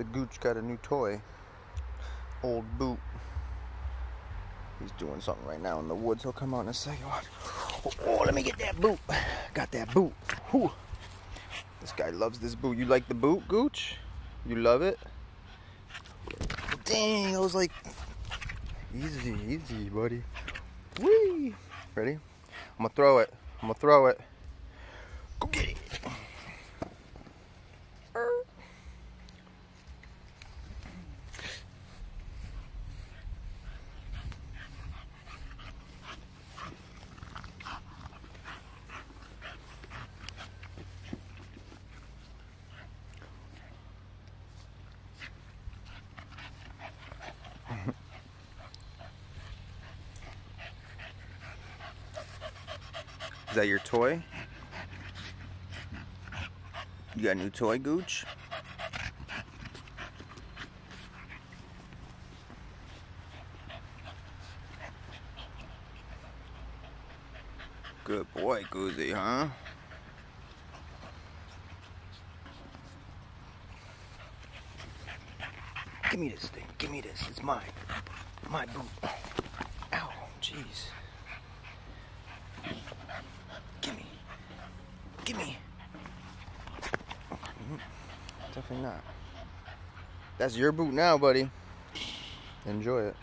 the Gooch got a new toy. Old boot. He's doing something right now in the woods. He'll come out in a second. Oh, oh let me get that boot. Got that boot. Whew. This guy loves this boot. You like the boot, Gooch? You love it? Dang, I was like, easy, easy, buddy. Whee! Ready? I'm gonna throw it. I'm gonna throw it. Go get it. Is that your toy? You got a new toy, Gooch? Good boy, Goozy, huh? Give me this thing. Give me this. It's mine. My boot. Definitely not. That's your boot now, buddy. Enjoy it.